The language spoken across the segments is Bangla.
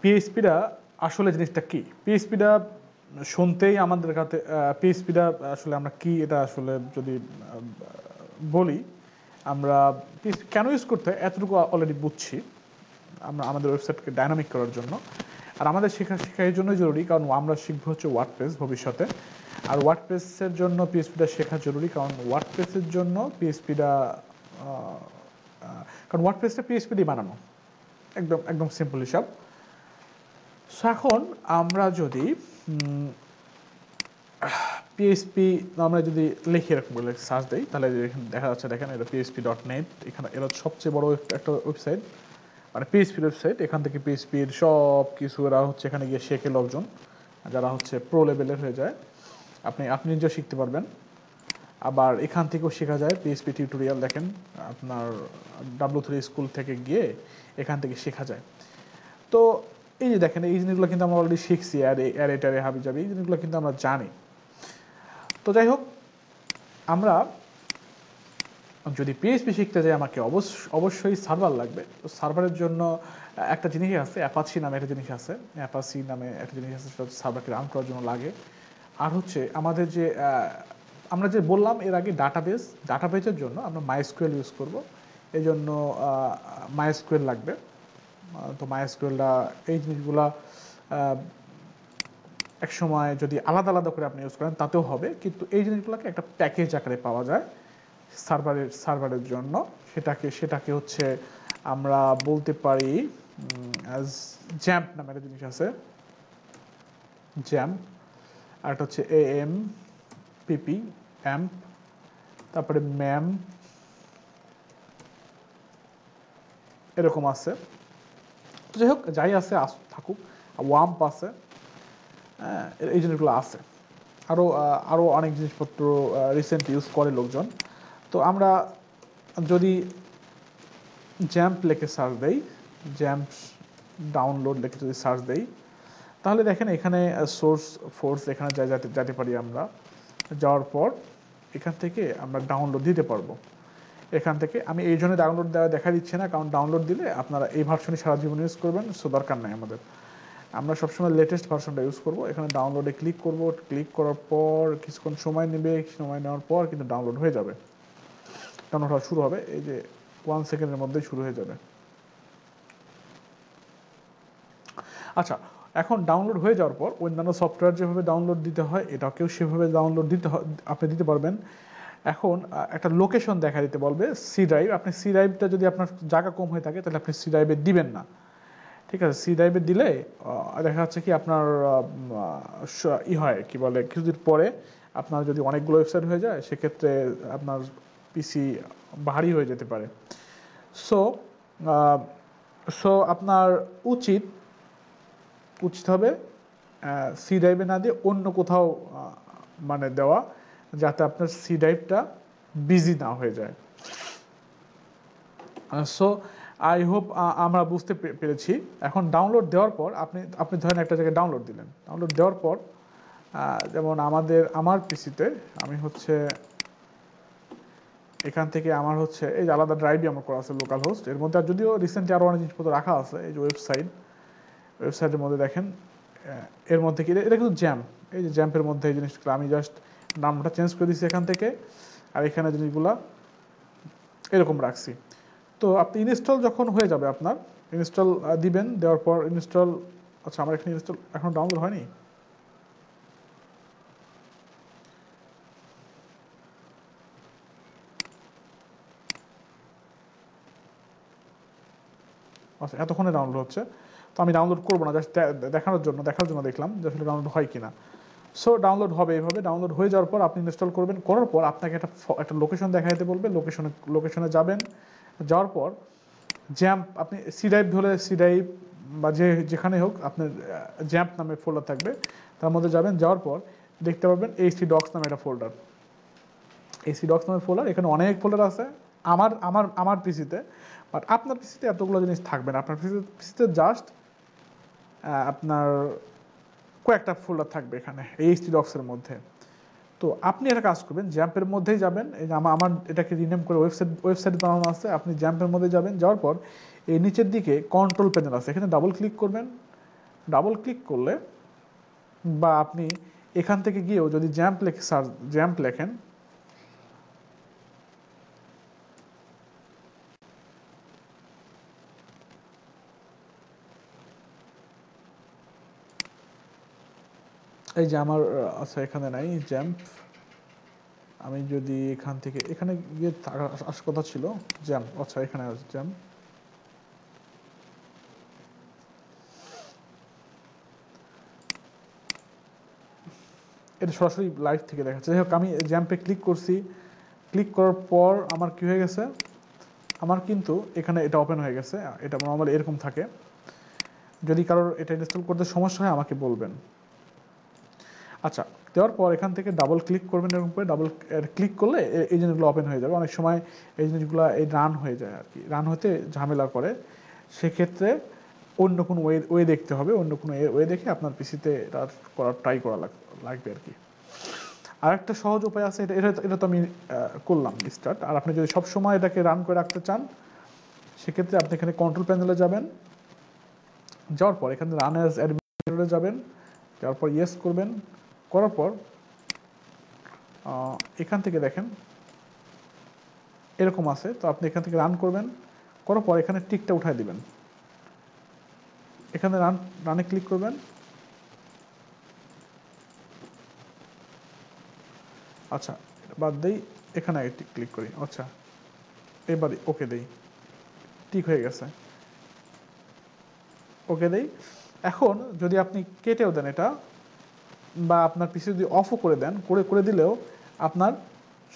পিএইচপিটা আসলে জিনিসটা কি? পিএইচপিটা শুনতেই আমাদের কাছে পিএইচপিটা আসলে আমরা কি এটা আসলে যদি বলি, আমরা PHP কেন ইউজ করতে এতটুকু অলরেডি বুঝছি, আমরা আমাদের ওয়েবসাইটকে ডাইনামিক করার জন্য। আর আমাদের শেখা শেখা এই জন্যই জরুরি, কারণ আমরা শিখব হচ্ছে ওয়ার্ডপ্রেস ভবিষ্যতে। আর ওয়ার্ডপ্রেসের জন্য পিএইচপিটা শেখা জরুরি, কারণ ওয়ার্ডপ্রেসের জন্য পিএইচপিটা কারণ ওয়ার্ডপ্রেসটা পিএইচপি দিয়ে বানানো। একদম একদম সিম্পল হিসাব। এখন আমরা যদি পিএইচপি আমরা যদি লিখে এরকম বলে সার্চ দিই, তাহলে দেখা যাচ্ছে, দেখেন এটা পিএইচপি ডট নেট এখানে এরা সবচেয়ে বড় একটা ওয়েবসাইট মানে পিএইচপির ওয়েবসাইট এখান থেকে পিএইচপির সব কিছু এরা হচ্ছে এখানে গিয়ে শেখে লোকজন, যারা হচ্ছে প্রো লেভেলের হয়ে যায়। আপনি আপনি নিজেও শিখতে পারবেন। আবার এখান থেকেও শেখা যায় পিএসপি টিউটোরিয়াল দেখেন, আপনার ডাব্লু থ্রি স্কুল থেকে গিয়ে এখান থেকে শেখা যায়। তো এই যে দেখেন, এই জিনিসগুলো কিন্তু আমরা অলরেডি শিখছি অ্যারে অ্যারেটারে হাবি যাবি এই জিনিসগুলো কিন্তু আমরা জানি। তো যাই হোক, আমরা যদি পিএইচপি শিখতে যাই, আমাকে অবশ্য, অবশ্যই সার্ভার লাগবে। তো সার্ভারের জন্য একটা জিনিস আছে অ্যাপাসি নামে একটা জিনিস আছে। অ্যাপাসি নামে একটা জিনিস আছে, সেটা সার্ভারকে রান করার জন্য লাগে। আর হচ্ছে, আমাদের যে আমরা যে বললাম এর আগে ডাটাবেস ডাটাবেসের জন্য আমরা মাইস্কুয়েল ইউজ করব। এই জন্য মাইস্কুয়েল লাগবে। তো মাইস্কুয়েলটা এই জিনিসগুলা এক সময় যদি আলাদা আলাদা করে আপনি ইউজ করেন, তাতেও হবে। কিন্তু এই জিনিসগুলোকে একটা প্যাকেজ আকারে পাওয়া যায় সার্ভারের সার্ভারের জন্য। সেটাকে সেটাকে হচ্ছে আমরা বলতে পারি জ্যাম্প নামের একটা জিনিস আছে। জ্যাম্প আর একটা হচ্ছে A M P P amp তারপরে ম্যাম এরকম আছে। যাই হোক, যাই আছে, আস- থাকুক। ওয়াম্প আছে। হ্যাঁ এই জিনিসগুলো আছে। আরও আরও অনেক জিনিসপত্র রিসেন্ট ইউজ করে লোকজন। তো আমরা যদি জ্যাম্প লেখে সার্চ দেই জ্যাম্প ডাউনলোড লিখে যদি সার্চ দেই, তাহলে দেখেন এখানে সোর্স ফোর্স এখানে যা যেতে যেতে পারি আমরা। যাওয়ার পর এখান থেকে আমরা ডাউনলোড দিতে পারব। এখান থেকে। আমি এই জন্য ডাউনলোড দেওয়া দেখা দিচ্ছে না, কারণ ডাউনলোড দিলে আপনারা এই ভার্সনই সারা জীবন ইউজ করবেন সো দরকার নাই আমাদের। আমরা সবসময় লেটেস্ট ভার্সনটা ইউজ করব। এখানে ডাউনলোডে ক্লিক করব। ক্লিক করার পর কিছুক্ষণ সময় নেবে। সময় নেওয়ার পর কিন্তু ডাউনলোড হয়ে যাবে। ডাউনলোড হওয়া শুরু হবে। এই যে ওয়ান সেকেন্ডের মধ্যেই শুরু হয়ে যাবে। আচ্ছা এখন ডাউনলোড হয়ে যাওয়ার পর অন্যান্য সফটওয়্যার যেভাবে ডাউনলোড দিতে হয়, এটাকেও সেভাবে ডাউনলোড দিতে আপনি দিতে পারবেন। এখন একটা লোকেশন দেখা দিতে বলবে সি ড্রাইভ আপনি সি ড্রাইভটা যদি আপনার জায়গা কম হয়ে থাকে, তাহলে আপনি সি ড্রাইভে দিবেন না। ঠিক আছে? সি ড্রাইভে দিলে দেখা যাচ্ছে কি আপনার ই হয়, কি বলে, কিছুদিন পরে আপনার যদি অনেকগুলো ওয়েবসাইট হয়ে যায়, সেক্ষেত্রে আপনার পিসি ভারী হয়ে যেতে পারে। সো সো আপনার উচিত উচিত হবে সি ড্রাইভে না দিয়ে অন্য কোথাও মানে দেওয়া। যাতে আপনার সি ড্রাইভটা বিজি না হয়ে যায়। সো আই হোপ আমরা বুঝতে পেরেছি। এখন ডাউনলোড দেওয়ার পর আপনি আপনি ধরেন একটা জায়গায় ডাউনলোড দিলেন। ডাউনলোড দেওয়ার পর যেমন আমাদের, আমার পিসিতে আমি হচ্ছে, এখান থেকে আমার হচ্ছে, এই যে আলাদা ড্রাইভই আমার করা আছে লোকাল হোস্ট এর মধ্যে আর যদিও রিসেন্টলি আরও অনেক জিনিসপত্র রাখা আছে, এই যে ওয়েবসাইট ওয়েবসাইটের মধ্যে দেখেন এর মধ্যে কি, এটা কিন্তু জ্যাম এই যে জ্যাম্পের মধ্যে এই জিনিসগুলো, আমি জাস্ট নামটা চেঞ্জ করে দিচ্ছি এখান থেকে, আর এখানে জিনিসগুলা এরকম রাখছি। তো আপনি ইনস্টল যখন হয়ে যাবে আপনার ইনস্টল দিবেন, দেওয়ার পর ইনস্টল আচ্ছা আমার এখানে ইনস্টল এখন ডাউনলোড হয়নি? আচ্ছা এতক্ষণে ডাউনলোড হচ্ছে। তো আমি ডাউনলোড করব না জাস্ট দেখানোর জন্য, দেখার জন্য দেখলাম যে আসলে ডাউনলোড হয় কিনা। সো ডাউনলোড হবে এইভাবে ডাউনলোড হয়ে যাওয়ার পর আপনি ইনস্টল করবেন। করার পর আপনাকে একটা একটা লোকেশন দেখা দিতে বলবে। লোকেশনে লোকেশনে যাবেন। যাওয়ার পর জ্যাম্প আপনি সি ড্রাইভ ধরে সি ড্রাইভ বা যে, যেখানে হোক আপনার জ্যাম্প নামে ফোল্ডার থাকবে। তার মধ্যে যাবেন। যাওয়ার পর দেখতে পাবেন এইচটি ডক্স নামে একটা ফোল্ডার এসি ডক্স নামের ফোল্ডার এখানে অনেক ফোল্ডার আছে। আমার আমার আমার পিসিতে বাট আপনার পিসিতে এতগুলো জিনিস থাকবে না। আপনার পিসিতে পিসিতে জাস্ট আপনার কয়েকটা ফোল্ডার থাকবে এখানে, এই এইচটি ডক্সের মধ্যে। তো আপনি একটা কাজ করবেন জ্যাম্পের মধ্যেই যাবেন আমার আমার এটাকে রিনেম করে ওয়েবসাইট ওয়েবসাইট বানানো আছে, আপনি জ্যাম্পের মধ্যে যাবেন, যাওয়ার পর এই নিচের দিকে কন্ট্রোল প্যানেল আছে, এখানে ডাবল ক্লিক করবেন। ডাবল ক্লিক করলে বা আপনি এখান থেকে গিয়েও যদি জ্যাম্প লেখে সার্চ জ্যাম্প লেখেন এই যে আমার আচ্ছা এখানে নাই জ্যাম্প আমি যদি এখান থেকে, এখানে গিয়ে আসার কথা ছিল জ্যাম্প আচ্ছা এখানে আছে জ্যাম্প এটা সরাসরি লাইভ থেকে দেখাচ্ছে। যাই হোক, আমি জ্যাম্পে ক্লিক করছি। ক্লিক করার পর আমার কি হয়ে গেছে? আমার কিন্তু এখানে এটা ওপেন হয়ে গেছে। এটা নর্মালি এরকম থাকে। যদি কারোর এটা ইনস্টল করতে সমস্যা হয়, আমাকে বলবেন। আচ্ছা দেওয়ার পর এখান থেকে ডাবল ক্লিক করবেন এরকম করে ডাবল ক্লিক করলে এই জিনিসগুলো ওপেন হয়ে যাবে। অনেক সময় এই জিনিসগুলো, এই রান হয়ে যায় আর কি। রান হতে ঝামেলা করে। সেক্ষেত্রে অন্য কোনো ওয়ে ওয়ে দেখতে হবে। অন্য কোনো ওয়ে দেখে আপনার পিসিতে এটা করার ট্রাই করা লাগ- লাগবে আর কি। আর একটা সহজ উপায় আছে, এটা এটা তো আমি করলাম স্টার্ট আর আপনি যদি সব সময় এটাকে রান করে রাখতে চান, সেক্ষেত্রে আপনি এখানে কন্ট্রোল প্যানেলে যাবেন। যাওয়ার পর এখানে রান অ্যাজ অ্যাডমিনিস্ট্রেটরে যাবেন। যাওয়ার পর ইয়েস করবেন। করার পর এখান থেকে দেখেন, এরকম আছে। তো আপনি এখান থেকে রান করবেন, করার পর এখানে টিকটা উঠায় দিবেন। এখানে রান রানে ক্লিক করবেন। আচ্ছা বাদ দেই, এখানে আগে ক্লিক করি। আচ্ছা এবারে ওকে দেই। ঠিক হয়ে গেছে। ওকে দেই। এখন যদি আপনি কেটেও দেন এটা বা আপনার পিসি যদি অফও করে দেন, করে করে দিলেও আপনার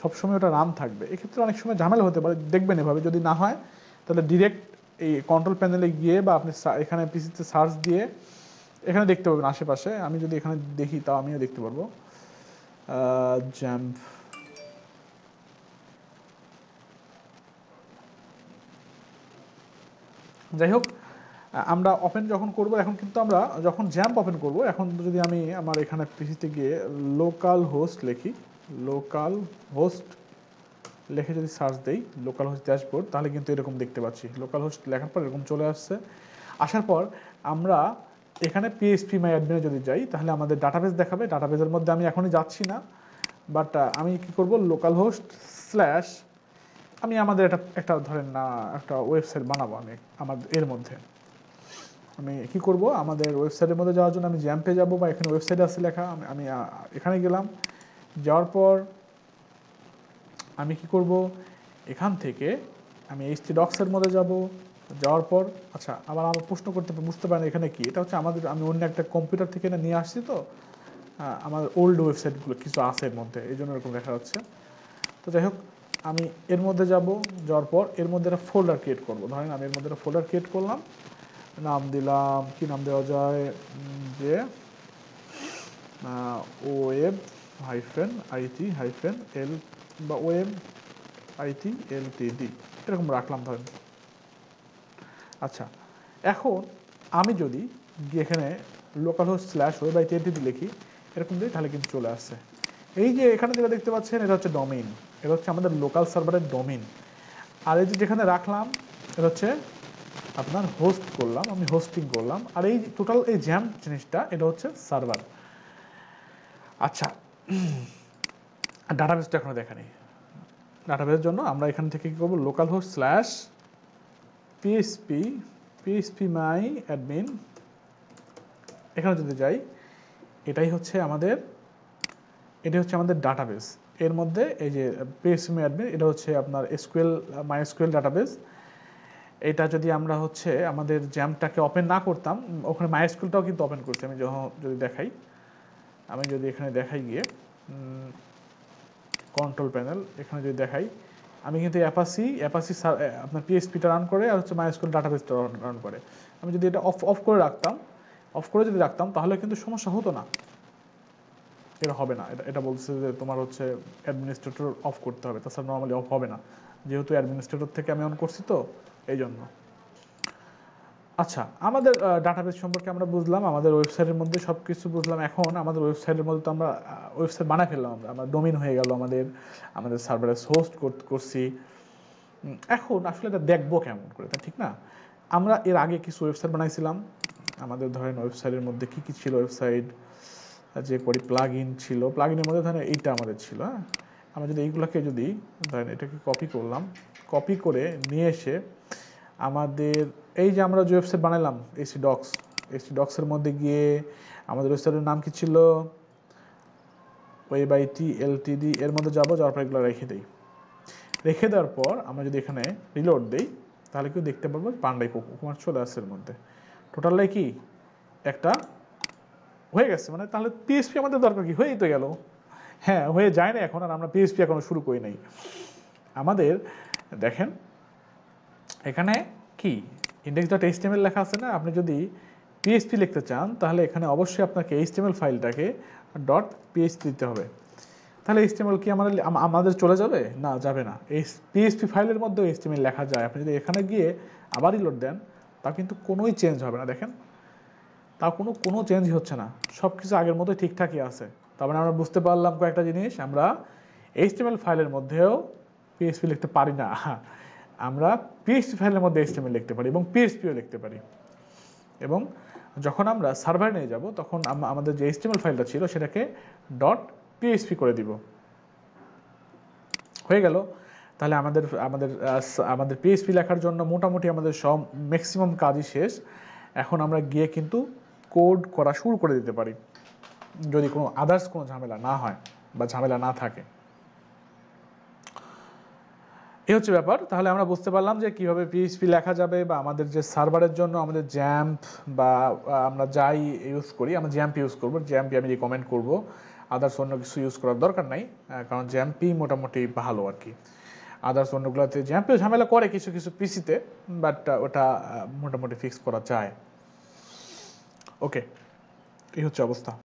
সবসময় ওটা রান থাকবে। এক্ষেত্রে অনেক সময় ঝামেলা হতে পারে। দেখবেন এভাবে। যদি না হয়, তাহলে ডিরেক্ট এই কন্ট্রোল প্যানেলে গিয়ে বা আপনি এখানে পিসিতে সার্চ দিয়ে এখানে দেখতে পাবেন আশেপাশে। আমি যদি এখানে দেখি, তাও আমিও দেখতে পারব। জ্যাম্প যাই হোক আমরা ওপেন যখন করব, এখন কিন্তু আমরা যখন জ্যাম্প ওপেন করব, এখন যদি আমি আমার এখানে পিসিতে গিয়ে লোকাল হোস্ট লিখি লোকাল হোস্ট লিখে যদি সার্চ দেই লোকাল হোস্ট ড্যাশবোর্ড তাহলে কিন্তু এরকম দেখতে পাচ্ছি। লোকাল হোস্ট লেখার পর এরকম চলে আসছে। আসার পর আমরা এখানে পিএসপি মাই অ্যাডমিনে যদি যাই, তাহলে আমাদের ডাটাবেস দেখাবে। ডাটাবেসের মধ্যে আমি এখনই যাচ্ছি না। বাট আমি কি করব? লোকাল হোস্ট স্ল্যাশ আমি আমাদের একটা একটা ধরেন না একটা ওয়েবসাইট বানাবো আমি আমার এর মধ্যে। আমি কি করব? আমাদের ওয়েবসাইটের মধ্যে যাওয়ার জন্য আমি জ্যাম্পে যাব বা এখানে ওয়েবসাইট আছে লেখা, আমি এখানে গেলাম। যাওয়ার পর আমি কি করব? এখান থেকে আমি এইচটি ডক্সের মধ্যে যাব। যাওয়ার পর আচ্ছা আবার আমার প্রশ্ন করতে বুঝতে পারেন এখানে কি? এটা হচ্ছে আমাদের, আমি অন্য একটা কম্পিউটার থেকে এটা নিয়ে আসছি তো। আমার ওল্ড ওয়েবসাইটগুলো কিছু আছে এর মধ্যে, এই জন্য এরকম দেখা যাচ্ছে। তো যাই হোক, আমি এর মধ্যে যাব, যাওয়ার পর এর মধ্যে একটা ফোল্ডার ক্রিয়েট করব। ধরেন আমি এর মধ্যে একটা ফোল্ডার ক্রিয়েট করলাম। নাম দিলাম, কি নাম দেওয়া যায়? যে web hyphen IT hyphen L বা ওয়েব আইটি এল টি এরকম রাখলাম ধরেন। আচ্ছা এখন আমি যদি এখানে localhost slash web IT LTD লিখি, এরকম দিই তাহলে কিন্তু চলে আসছে। এই যে এখানে যেটা দেখতে পাচ্ছেন, এটা হচ্ছে ডোমেইন এটা হচ্ছে আমাদের লোকাল সার্ভারের ডোমেইন আর এই যে যেখানে রাখলাম, এটা হচ্ছে আপনার হোস্ট করলাম, আমি হোস্টিং করলাম। আর এই টোটাল এই জ্যাম জিনিসটা, এটা হচ্ছে সার্ভার আচ্ছা ডাটাবেসটা এখনও দেখা নেই ডাটাবেসের জন্য আমরা এখান থেকে কী করব? Localhost slash PSP PSP my admin এখানে যদি যাই, এটাই হচ্ছে আমাদের এটি হচ্ছে আমাদের ডাটাবেস এর মধ্যে এই যে পিএসপি মাই অ্যাডমিন এটা হচ্ছে আপনার এসকিউএল মাই এসকিউএল ডাটাবেস এটা যদি আমরা হচ্ছে আমাদের জ্যামটাকে ওপেন না করতাম, ওখানে মাই এসকিউএলটাও কিন্তু ওপেন করছি, আমি যখন যদি দেখাই, আমি যদি এখানে দেখাই গিয়ে কন্ট্রোল প্যানেল এখানে যদি দেখাই, আমি কিন্তু অ্যাপাসি অ্যাপাসি আপনার পিএসপিটা রান করে আর হচ্ছে মাইস্কুল ডাটাবেসটা রান করে। আমি যদি এটা অফ অফ করে রাখতাম অফ করে যদি রাখতাম, তাহলে কিন্তু সমস্যা হতো না। এটা হবে না। এটা এটা বলছে যে তোমার হচ্ছে অ্যাডমিনিস্ট্রেটর অফ করতে হবে। তাছাড়া নর্মালি অফ হবে না। যেহেতু অ্যাডমিনিস্ট্রেটর থেকে আমি অন করছি তো এই জন্য আচ্ছা আমাদের ডাটাবেস সম্পর্কে আমরা বুঝলাম, আমাদের ওয়েবসাইটের মধ্যে সব কিছু বুঝলাম। এখন আমাদের ওয়েবসাইটের মধ্যে তো আমরা ওয়েবসাইট বানায় ফেললাম আমরা। আমরা ডোমিন হয়ে গেল আমাদের আমাদের সার্ভারে হোস্ট করছি। এখন আসলে এটা দেখব কেমন করে, তা ঠিক না? আমরা এর আগে কিছু ওয়েবসাইট বানাইছিলাম। আমাদের ধরেন ওয়েবসাইটের মধ্যে কি কি ছিল ওয়েবসাইট যে করি প্লাগ ইন ছিল। প্লাগ ইনের মধ্যে ধরেন এইটা আমাদের ছিল হ্যাঁ? আমরা যদি এইগুলোকে যদি, ধরেন এটাকে কপি করলাম কপি করে নিয়ে এসে আমাদের, এই যে আমরা যে ওয়েবসাইট বানালাম এসি ডক্স এসি ডক্সের মধ্যে গিয়ে আমাদের ওয়েবসাইটের নাম কি ছিল? ওয়েব আইটি এলটিডি এর মধ্যে যাব, যাওয়ার পর এগুলো রেখে দিই। রেখে দেওয়ার পর আমরা যদি এখানে রিলোড দিই, তাহলে কেউ দেখতে পারব পান্ডাই কুমার চলে আসছে এর মধ্যে। টোটালটাই কি? একটা হয়ে গেছে মানে তাহলে পিএসপি আমাদের দরকার কি? হয়েই তো গেল। হ্যাঁ হয়ে যায় না এখন, আর আমরা পিএসপি এখনও শুরু করি নাই। আমাদের, দেখেন এখানে কি? ইন্ডেক্স ডট এইচটিএমএল লেখা আছে না? আপনি যদি পিএইচপি লিখতে চান, তাহলে এখানে অবশ্যই আপনাকে এইচটিএমএল ফাইলটাকে ডট পিএইচপি দিতে হবে। তাহলে এইচটিএমএল কি আমাদের আমাদের চলে যাবে? না যাবে না। এই পিএইচপি ফাইলের মধ্যেও এইচটিএমএল লেখা যায়। আপনি যদি এখানে গিয়ে আবারই লোড দেন, তা কিন্তু কোনোই চেঞ্জ হবে না। দেখেন, তা কোনো কোনো চেঞ্জ হচ্ছে না। সব কিছু আগের মতোই ঠিকঠাকই আছে। তার মানে আমরা বুঝতে পারলাম কয়েকটা জিনিস। আমরা এইচটিএমএল ফাইলের মধ্যেও পিএইচপি লিখতে পারি না। আমরা পিএইচপি ফাইলের মধ্যে এইচটিএমএল লিখতে পারি এবং পিএইচপিও লিখতে পারি। এবং যখন আমরা সার্ভার নিয়ে যাব, তখন আমাদের যে এইচটিএমএল ফাইলটা ছিল, সেটাকে ডট পিএইচপি করে দিব। হয়ে গেল। তাহলে আমাদের আমাদের আমাদের পিএইচপি লেখার জন্য মোটামুটি আমাদের সব ম্যাক্সিমাম কাজই শেষ। এখন আমরা গিয়ে কিন্তু কোড করা শুরু করে দিতে পারি। যদি কোনো আদার্স কোনো ঝামেলা না হয় বা ঝামেলা না থাকে। এই হচ্ছে ব্যাপার। তাহলে আমরা বুঝতে পারলাম যে কীভাবে পিএইচপি লেখা যাবে বা আমাদের যে সার্ভারের জন্য আমাদের জ্যাম্প বা আমরা যাই ইউজ করি, আমরা জ্যাম্প ইউজ করব। জ্যাম্পই আমি রিকমেন্ড করব। আদার্স অন্য কিছু ইউজ করার দরকার নাই কারণ জ্যাম্পই মোটামুটি ভালো আর কি। আদার্স অন্যগুলোতে জ্যাম্পেও ঝামেলা করে কিছু কিছু পিসিতে বাট ওটা মোটামুটি ফিক্স করা যায়। ওকে এই হচ্ছে অবস্থা।